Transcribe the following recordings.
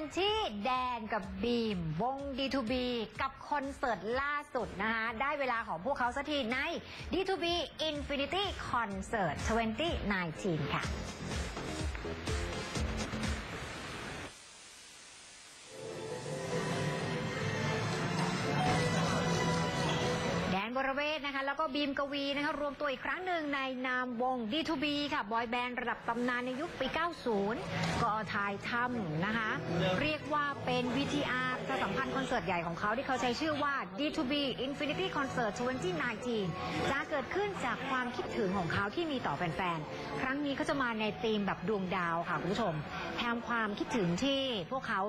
กันที่แดนกับบีม วง D2B กับคอนเสิร์ตล่าสุดนะคะ ได้เวลาของพวกเขาสักทีใน D2B Infinity Concert 2019 ค่ะ แดนบรเวศนะคะแล้วก็บีมกวีนะคะรวมตัวอีกครั้งหนึ่งในนามวง D2B ค่ะบอยแบนด์ระดับตำนานในยุคปี 90 ก็ถ่ายทำนะคะเรียกว่าเป็น VTR ประชาสัมพันธ์คอนเสิร์ตใหญ่ของเขาที่เขาใช้ชื่อว่า D2B Infinity Concert 2019 จะเกิดขึ้นจากความคิดถึงของเขาที่มีต่อแฟนๆ ครั้งนี้เขาจะมาในธีมแบบดวงดาวค่ะคุณผู้ชมแทนความคิดถึงที่พวกเขา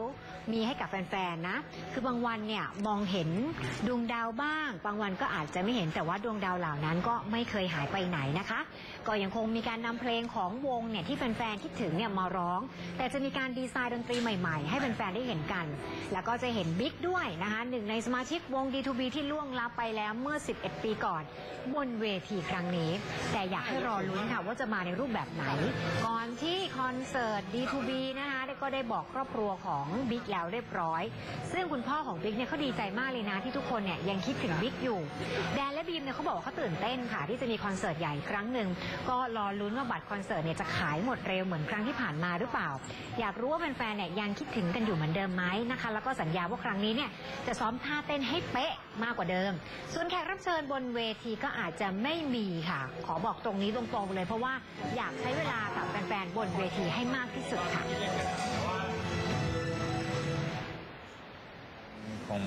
มีให้กับแฟนๆ นะ คือบางวันเนี่ยมองเห็นดวงดาวบ้าง บางวันก็อาจจะไม่เห็นแต่ว่าดวงดาวเหล่านั้นก็ไม่เคยหายไปไหนนะคะ ก็ยังคงมีการนำเพลงของวงเนี่ยที่แฟนๆคิดถึงเนี่ยมาร้อง แต่จะมีการดีไซน์ดนตรีใหม่ๆ ให้แฟนๆได้เห็นกัน แล้วก็จะเห็นบิ๊กด้วยนะคะหนึ่งในสมาชิกวง D2B ที่ล่วงลับไปแล้วเมื่อ 11 ปีก่อน บนเวทีครั้งนี้ แต่อยากให้รอลุ้นค่ะว่าจะมาในรูปแบบไหน ก่อนที่คอนเสิร์ต D2B นะคะก็ได้บอกครอบครัวของบิ๊กแล้วเรียบร้อย ซึ่งคุณพ่อของบิ๊กเนี่ยเขาดีใจมากเลยนะที่ทุกคนเนี่ยยังคิดถึงบิ๊กอยู่แดนและบีมเนี่ยเขาบอกว่าเขาตื่นเต้นค่ะ ที่จะมีคอนเสิร์ตใหญ่ครั้งหนึ่งก็รอลุ้นว่าบัตรคอนเสิร์ตเนี่ยจะขายหมดเร็วเหมือนครั้งที่ผ่านมาหรือเปล่า อยากรู้ว่าแฟนๆเนี่ยยังคิดถึงกันอยู่เหมือนเดิมไหมนะคะ แล้วก็สัญญาว่าครั้งนี้เนี่ยจะซ้อมท่าเต้นให้เป๊ะมากกว่าเดิม ส่วนแขกรับเชิญบนเวทีก็อาจจะไม่มีค่ะ ขอบอกตรงนี้ตรงๆเลย เพราะว่าอยากใช้เวลากับแฟนๆบนเวทีให้มากที่สุดค่ะ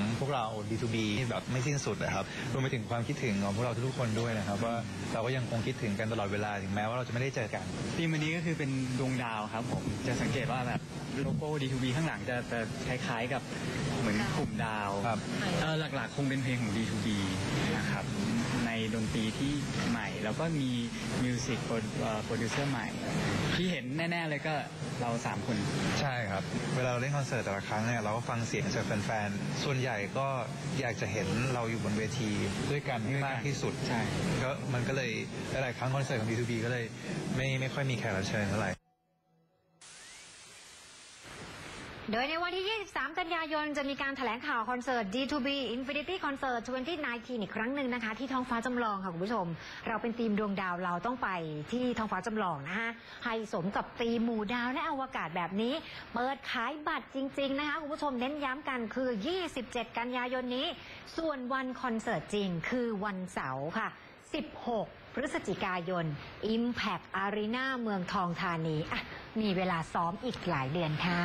ของพวกเรา D2B แบบไม่สิ้นสุดนะครับรวมไปถึงความคิดถึงของพวกเราทุกๆคนด้วยนะครับ ว่าเราก็ยังคงคิดถึงกันตลอดเวลาถึงแม้ว่าเราจะไม่ได้เจอกันทีมวันนี้ก็คือเป็นดวงดาวครับผมจะสังเกตว่าแบบโลโก้ D2B ข้างหลังจะจะคล้ายๆกับเหมือนกลุ่มดาวครับเอ่อหลักๆ คงเป็นเพลงของ D2B นะครับในดนตรีที่ใหม่ แล้วก็มี music producer ใหม่ ที่เห็นแน่ ๆ เลยก็เราสามคนใช่ครับ เวลาเราเล่นคอนเสิร์ตแต่ละครั้งเนี่ยเราก็ฟังเสียงจากแฟนๆ ส่วนใหญ่ก็อยากจะเห็นเราอยู่บนเวทีด้วยกันให้มากที่สุดใช่ก็มันก็เลยหลายๆครั้งคอนเสิร์ตของ D2B ก็เลยไม่ไม่ค่อยมีแขกรับเชิญเท่าไหร่ โดยในวันที่ 23 กันยายน จะมีการแถลงข่าวคอนเสิร์ต D2B Infinity Concert 2019 อีกครั้งหนึ่งนะคะ ที่ท้องฟ้าจำลองค่ะคุณผู้ชม เราเป็นทีมดวงดาวเราต้องไปที่ท้องฟ้าจำลองนะคะให้สมกับตีมหมู่ดาวและอวกาศแบบนี้ เปิดขายบัตรจริง ๆ นะคะคุณผู้ชมเน้นย้ำกันคือ 27 กันยายนนี้ ส่วนวันคอนเสิร์ตจริงคือวันเสาร์ค่ะ 16 พฤศจิกายน Impact Arena เมืองทองธานีอะมีเวลาซ้อมอีกหลายเดือนค่ะ